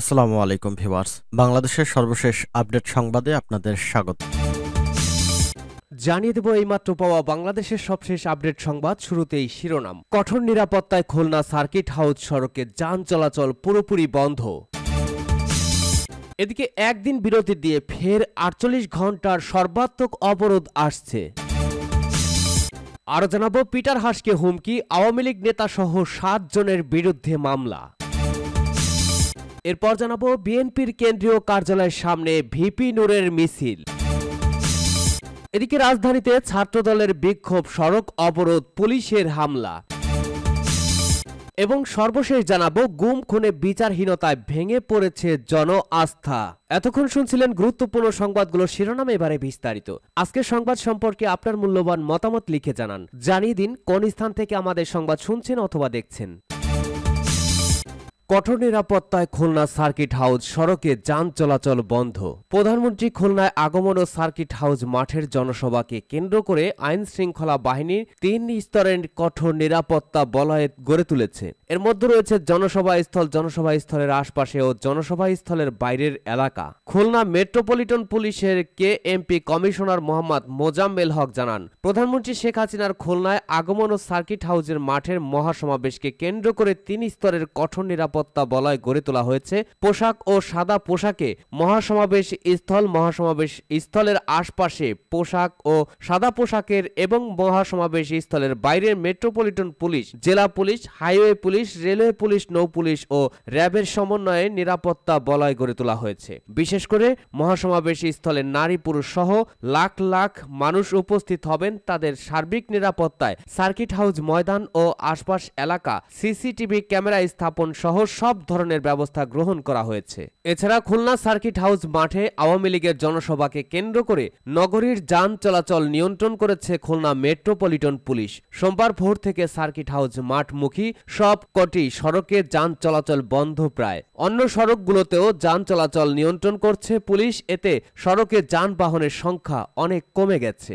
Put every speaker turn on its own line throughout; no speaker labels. আসসালামু আলাইকুম ভিওয়ার্স বাংলাদেশের সর্বশেষ আপডেট সংবাদে আপনাদের স্বাগত জানিয়ে দেব এইমাত্র পাওয়া বাংলাদেশের সবশেষ আপডেট সংবাদ শুরুতেই শিরোনাম কঠোর নিরাপত্তায় খুলনা সার্কিট হাউস সড়কে যান চলাচল পুরোপুরি বন্ধ এদিকে একদিন বিরতি দিয়ে ফের আটচল্লিশ ঘন্টার সর্বাত্মক অবরোধ আসছে আরো জানাবো পিটার হাসকে হুমকি আওয়ামী লীগ নেতা সাত সাতজনের বিরুদ্ধে মামলা এরপর জানাবো বিএনপির কেন্দ্রীয় কার্যালয়ের সামনে ভিপি নূরের মিছিল এদিকে রাজধানীতে ছাত্রদলের বিক্ষোভ সড়ক অবরোধ পুলিশের হামলা এবং সর্বশেষ জানাবো গুম খুনে বিচারহীনতায় ভেঙে পড়েছে জন আস্থা এতক্ষণ শুনছিলেন গুরুত্বপূর্ণ সংবাদগুলো শিরোনাম এবারে বিস্তারিত আজকের সংবাদ সম্পর্কে আপনার মূল্যবান মতামত লিখে জানান জানিয়ে দিন কোন স্থান থেকে আমাদের সংবাদ শুনছেন অথবা দেখছেন কঠোর নিরাপত্তায় খুলনা সার্কিট হাউস সড়কে যান চলাচল বন্ধ প্রধানমন্ত্রী খুলনায় আগমন ও সার্কিট হাউস মাঠের জনসভাকে কেন্দ্র করে আইন শৃঙ্খলা বাহিনীর তিন স্তরের কঠোর নিরাপত্তা বলয় গড়ে তুলেছে এর মধ্যে রয়েছে জনসভা স্থল জনসভা স্থলের আশপাশে ও জনসভা স্থলের বাইরের এলাকা খুলনা মেট্রোপলিটন পুলিশের K MP commissioner Mohammad Mozammel Haque জানান প্রধানমন্ত্রী শেখ হাসিনার খুলনায় আগমন ও সার্কিট হাউসের মাঠের মহাসমাবেশকে কেন্দ্র করে তিন স্তরের কঠোর নিরাপত্তা নিরাপত্তা বলয় গড়ে তোলা হয়েছে পোশাক ও সাদা পোশাকে মহাসমাবেশ স্থল মহাসমাবেশ স্থলের আশপাশে পোশাক ও সাদা পোশাকের এবং মহাসমাবেশ স্থলের বাইরে মেট্রোপলিটন পুলিশ জেলা police highway police railway police নৌ পুলিশ ও র্যাবের সমন্বয়ে নিরাপত্তা বলয় গড়ে তোলা হয়েছে বিশেষ করে মহাসমাবেশ স্থলে নারী পুরুষ সহ লাখ লাখ মানুষ উপস্থিত হবেন তাদের সার্বিক নিরাপত্তায় সার্কিট হাউস ময়দান ও আশপাশ এলাকা সিসিটিভি ক্যামেরা স্থাপন সহ সব ধরনের ব্যবস্থা গ্রহণ করা হয়েছে এছাড়া খুলনা সার্কিট হাউস মাঠে আওয়ামী লীগের জনসভাকে কেন্দ্র করে নগরীর যান চলাচল নিয়ন্ত্রণ করেছে খুলনা মেট্রোপলিটন পুলিশ সোমবার ভোর থেকে সার্কিট হাউস মাঠমুখী সব কটি সড়কে যান চলাচল বন্ধ প্রায় অন্য সড়কগুলোতেও যান চলাচল নিয়ন্ত্রণ করছে পুলিশ এতে সড়কে যানবাহনের সংখ্যা অনেক কমে গেছে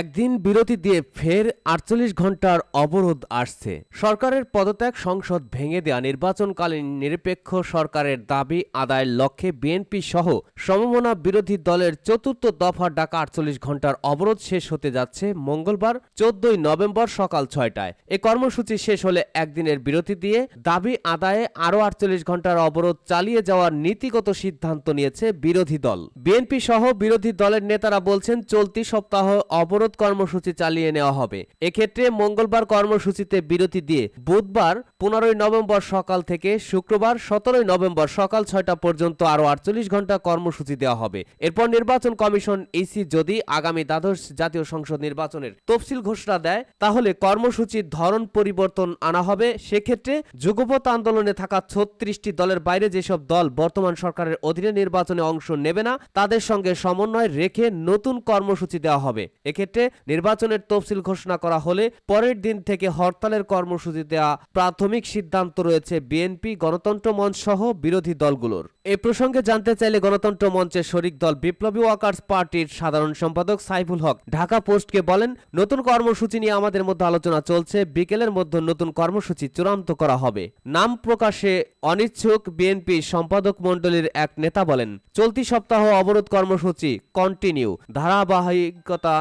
একদিন বিরতি দিয়ে ফের আটচল্লিশ ঘন্টার অবরোধ আসছে সরকারের পদত্যাগ সংসদ ভেঙে দেয়া নির্বাচনকালীন নিরপেক্ষ সরকারের দাবি আদায়ের লক্ষ্যে বিএনপি সহ সমমনা বিরোধী দলের চতুর্থ দফা ডাকা আটচল্লিশ ঘন্টার অবরোধ শেষ হতে যাচ্ছে মঙ্গলবার চোদ্দই নভেম্বর সকাল ছয়টায় এ কর্মসূচি শেষ হলে একদিনের বিরতি দিয়ে দাবি আদায়ে আরও আটচল্লিশ ঘন্টার অবরোধ চালিয়ে যাওয়ার নীতিগত সিদ্ধান্ত নিয়েছে বিরোধী দল বিএনপি সহ বিরোধী দলের নেতারা বলছেন চলতি সপ্তাহ অব অবরোধ কর্মসূচি চালিয়ে নেওয়া হবে এক্ষেত্রে মঙ্গলবার কর্মসূচিতে বিরতি দিয়ে বুধবার পনেরোই নভেম্বর সকাল থেকে শুক্রবার সতেরোই নভেম্বর সকাল ছয়টা পর্যন্ত আরও আটচল্লিশ ঘন্টা কর্মসূচি দেওয়া হবে এরপর নির্বাচন কমিশন এসি যদি আগামী দ্বাদশ জাতীয় সংসদ নির্বাচনের তফসিল ঘোষণা দেয় তাহলে কর্মসূচির ধরন পরিবর্তন আনা হবে সেক্ষেত্রে যুগপথ আন্দোলনে থাকা ছত্রিশটি দলের বাইরে যেসব দল বর্তমান সরকারের অধীনে নির্বাচনে অংশ নেবে না তাদের সঙ্গে সমন্বয় রেখে নতুন কর্মসূচি দেওয়া হবে এক্ষেত্রে ক্ষেত্রে নির্বাচনের তফসিল ঘোষণা করা হলে পরের দিন থেকে হরতালের কর্মসূচি দেয়া প্রাথমিক সিদ্ধান্ত রয়েছে বিএনপি গণতন্ত্র মঞ্চ সহ বিরোধী দলগুলোর এ প্রসঙ্গে জানতে চাইলে গণতন্ত্র মঞ্চের শরিক দল বিপ্লবী ওয়াকার্স পার্টির সাধারণ সম্পাদক সাইফুল হক ঢাকা পোস্টকে বলেন নতুন কর্মসূচি নিয়ে আমাদের মধ্যে আলোচনা চলছে বিকেলের মধ্যে নতুন কর্মসূচি চূড়ান্ত করা হবে নাম প্রকাশে অনিচ্ছুক বিএনপি সম্পাদক মণ্ডলীর এক নেতা বলেন চলতি সপ্তাহ অবরোধ কর্মসূচি কন্টিনিউ ধারাবাহিকতা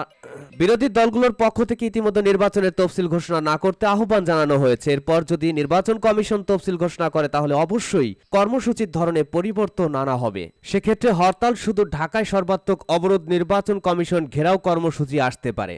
বিরোধী দলগুলোর পক্ষ থেকে ইতিমধ্যে নির্বাচনের তফসিল ঘোষণা না করতে আহ্বান জানানো হয়েছে এরপর যদি নির্বাচন কমিশন তফসিল ঘোষণা করে তাহলে অবশ্যই কর্মসূচির ধরনে পরিবর্তন আনা হবে সেক্ষেত্রে হরতাল শুধু ঢাকায় সর্বাত্মক অবরোধ নির্বাচন কমিশন ঘেরাও কর্মসূচি আসতে পারে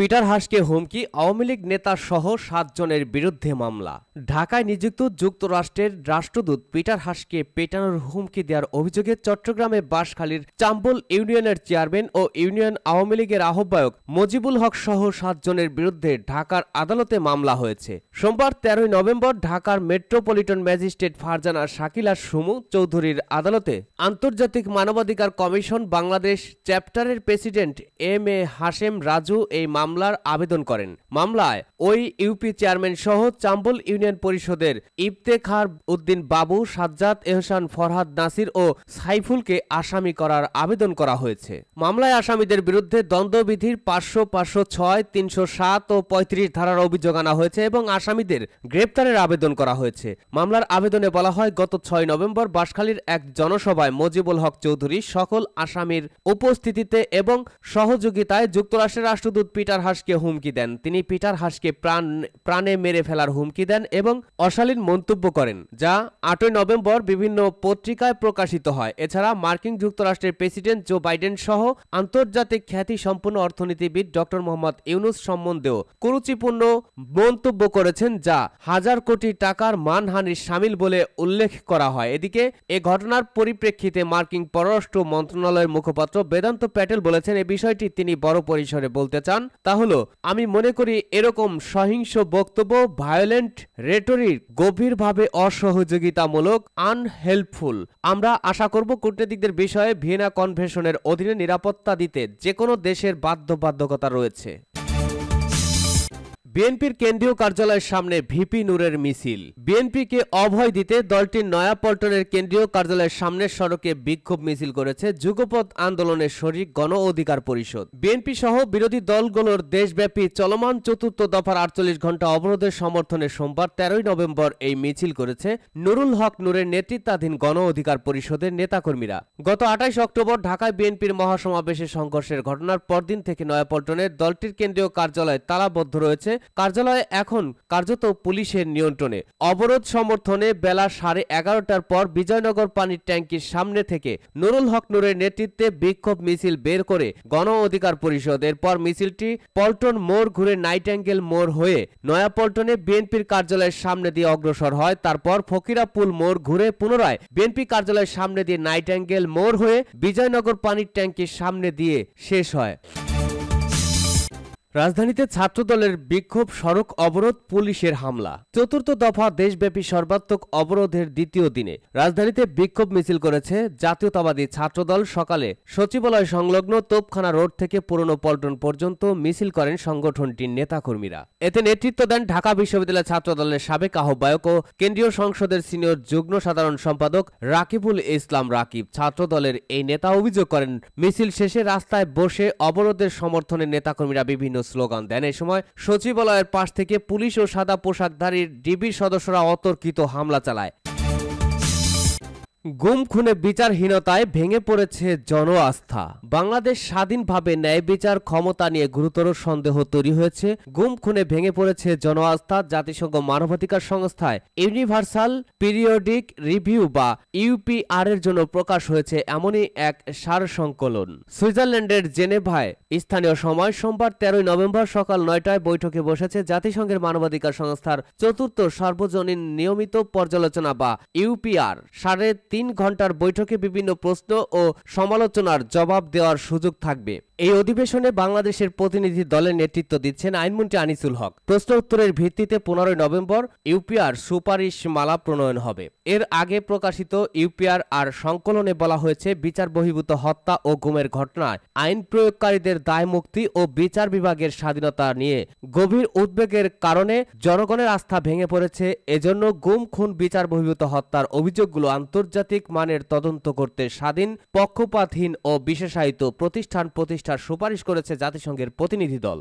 পিটার হাসকে হুমকি আওয়ামী লীগ নেতা সহ সাতজনের বিরুদ্ধে মামলা ঢাকায় নিযুক্ত যুক্তরাষ্ট্রের রাষ্ট্রদূত পিটার হাসকে পেটানোর হুমকি দেওয়ার অভিযোগে চট্টগ্রামে বাঁশখালীর চাম্বল ইউনিয়নের চেয়ারম্যান ও ইউনিয়ন আওয়ামী লীগের আহ্বায়ক মজিবুল হক সহ সাতজনের বিরুদ্ধে ঢাকার আদালতে মামলা হয়েছে সোমবার তেরোই নভেম্বর ঢাকার মেট্রোপলিটন ম্যাজিস্ট্রেট ফারজানা শাকিলা সুমু চৌধুরীর আদালতে আন্তর্জাতিক মানবাধিকার কমিশন বাংলাদেশ চ্যাপ্টারের president M A Hashem Raju এই মামলা মামলার আবেদন করেন মামলায় ওই ইউপি চেয়ারম্যান সহ চাম্বল ইউনিয়ন পরিষদের ইফতেখার উদ্দিন বাবু সাজ্জাদ এহসান ফরহাদ নাসির ও সাইফুলকে আসামি করার আবেদন করা হয়েছে মামলায় আসামিদের বিরুদ্ধে দ্বন্দ্ববিধির পাঁচশো পাঁচশো ছয় তিনশো সাত ও পঁয়ত্রিশ ধারার অভিযোগ আনা হয়েছে এবং আসামিদের গ্রেপ্তারের আবেদন করা হয়েছে মামলার আবেদনে বলা হয় গত ছয় নভেম্বর বাঁশখালীর এক জনসভায় মজিবুল হক চৌধুরী সকল আসামির উপস্থিতিতে এবং সহযোগিতায় যুক্তরাষ্ট্রের রাষ্ট্রদূত পিটার পিটার হাসকে হুমকি দেন তিনি পিটার হাসকে প্রাণ প্রাণে মেরে ফেলার হুমকি দেন এবং অশালীন মন্তব্য করেন যা আটই নভেম্বর বিভিন্ন পত্রিকায় প্রকাশিত হয় এছাড়া মার্কিন যুক্তরাষ্ট্রের প্রেসিডেন্ট জো বাইডেন সহ আন্তর্জাতিক খ্যাতি সম্পন্ন অর্থনীতিবিদ ড মোহাম্মদ ইউনুস সম্বন্ধেও কুরুচিপূর্ণ মন্তব্য করেছেন যা হাজার কোটি টাকার মানহানির সামিল বলে উল্লেখ করা হয় এদিকে এ ঘটনার পরিপ্রেক্ষিতে মার্কিন পররাষ্ট্র মন্ত্রণালয়ের মুখপাত্র বেদান্ত প্যাটেল বলেছেন এ বিষয়টি তিনি বড় পরিসরে বলতে চান তা হলো আমি মনে করি এরকম সহিংস বক্তব্য ভায়োলেন্ট রেটরির গভীরভাবে অসহযোগিতামূলক আনহেল্পফুল আমরা আশা করব কূটনীতিকদের বিষয়ে ভিয়েনা কনভেনশনের অধীনে নিরাপত্তা দিতে যে কোনো দেশের বাধ্যবাধকতা রয়েছে বিএনপির কেন্দ্রীয় কার্যালয়ের সামনে ভিপি নূরের মিছিল বিএনপিকে অভয় দিতে দলটির নয়াপল্টনের কেন্দ্রীয় কার্যালয়ের সামনে সড়কে বিক্ষোভ মিছিল করেছে যুগপথ আন্দোলনের শরিক গণ অধিকার পরিষদ বিএনপি সহ বিরোধী দলগুলোর দেশব্যাপী চলমান চতুর্থ দফার আটচল্লিশ ঘন্টা অবরোধের সমর্থনে সোমবার তেরোই নভেম্বর এই মিছিল করেছে নুরুল হক নূরের নেতৃত্বাধীন গণ অধিকার পরিষদের নেতাকর্মীরা গত আঠাইশ অক্টোবর ঢাকায় বিএনপির মহাসমাবেশে সংঘর্ষের ঘটনার পরদিন থেকে নয়াপল্টনের দলটির কেন্দ্রীয় কার্যালয় তালাবদ্ধ রয়েছে কার্যালয় এখন কার্যত পুলিশের নিয়ন্ত্রণে অবরোধ সমর্থনে বেলা সাড়ে এগারোটার পর বিজয়নগর পানির ট্যাঙ্কির সামনে থেকে নুরুল হক নুরের নেতৃত্বে বিক্ষোভ মিছিল বের করে গণ অধিকার পরিষদের পর মিছিলটি পল্টন মোড় ঘুরে নাইট অ্যাঙ্গেল মোড় হয়ে নয়া পল্টনে বিএনপির কার্যালয়ের সামনে দিয়ে অগ্রসর হয় তারপর ফকিরাপুল মোড় ঘুরে পুনরায় বিএনপি কার্যালয়ের সামনে দিয়ে নাইট অ্যাঙ্গেল মোড় হয়ে বিজয়নগর পানির ট্যাঙ্কির সামনে দিয়ে শেষ হয় রাজধানীতে ছাত্রদলের বিক্ষোভ সড়ক অবরোধ পুলিশের হামলা চতুর্থ দফা দেশব্যাপী সর্বাত্মক অবরোধের দ্বিতীয় দিনে রাজধানীতে বিক্ষোভ মিছিল করেছে জাতীয়তাবাদী ছাত্রদল সকালে সচিবালয় সংলগ্ন তোপখানা রোড থেকে পুরনো পল্টন পর্যন্ত মিছিল করেন সংগঠনটির নেতাকর্মীরা এতে নেতৃত্ব দেন ঢাকা বিশ্ববিদ্যালয় ছাত্রদলের সাবেক আহ্বায়ক ও কেন্দ্রীয় সংসদের সিনিয়র যুগ্ম সাধারণ সম্পাদক রাকিবুল ইসলাম রাকিব ছাত্রদলের এই নেতা অভিযোগ করেন মিছিল শেষে রাস্তায় বসে অবরোধের সমর্থনে নেতাকর্মীরা বিভিন্ন স্লোগান দেন এ সময় সচিবালয়ের পাশ থেকে পুলিশ ও সাদা পোশাকধারীর ডিবির সদস্যরা অতর্কিত হামলা চালায় গুম খুনে বিচারহীনতায় ভেঙে পড়েছে জন আস্থা বাংলাদেশ স্বাধীনভাবে ন্যায় বিচার ক্ষমতা নিয়ে গুরুতর সন্দেহ তৈরি হয়েছে গুম খুনে ভেঙে পড়েছে জন আস্থা জাতিসংঘ মানবাধিকার সংস্থায় ইউনিভার্সাল পিরিয়ডিক রিভিউ বা ইউপিআর এর জন্য প্রকাশ হয়েছে এমনই এক সার সংকলন সুইজারল্যান্ডের জেনেভায় স্থানীয় সময় সোমবার তেরোই নভেম্বর সকাল নয়টায় বৈঠকে বসেছে জাতিসংঘের মানবাধিকার সংস্থার চতুর্থ সর্বজনীন নিয়মিত পর্যালোচনা বা ইউপিআর সাড়ে তিন ঘন্টার বৈঠকে বিভিন্ন প্রশ্ন ও সমালোচনার জবাব দেওয়ার সুযোগ থাকবে এই অধিবেশনে বাংলাদেশের প্রতিনিধি দলের নেতৃত্ব দিচ্ছেন আইনমন্ত্রী আনিসুল হক প্রশ্ন উত্তরের ভিত্তিতে পনেরোই নভেম্বর ইউপিআর সুপারিশ মালা প্রণয়ন হবে এর আগে প্রকাশিত ইউপিআর আর সংকলনে বলা হয়েছে বিচার বহির্ভূত হত্যা ও গুমের ঘটনায় আইন প্রয়োগকারীদের দায় মুক্তি ও বিচার বিভাগের স্বাধীনতা নিয়ে গভীর উদ্বেগের কারণে জনগণের আস্থা ভেঙে পড়েছে এজন্য গুম খুন বিচার বহির্ভূত হত্যার অভিযোগগুলো আন্তর্জাতিক মানের তদন্ত করতে স্বাধীন পক্ষপাতহীন ও বিশেষায়িত প্রতিষ্ঠান প্রতিষ্ঠা প্রতিষ্ঠার সুপারিশ করেছে জাতিসংঘের প্রতিনিধি দল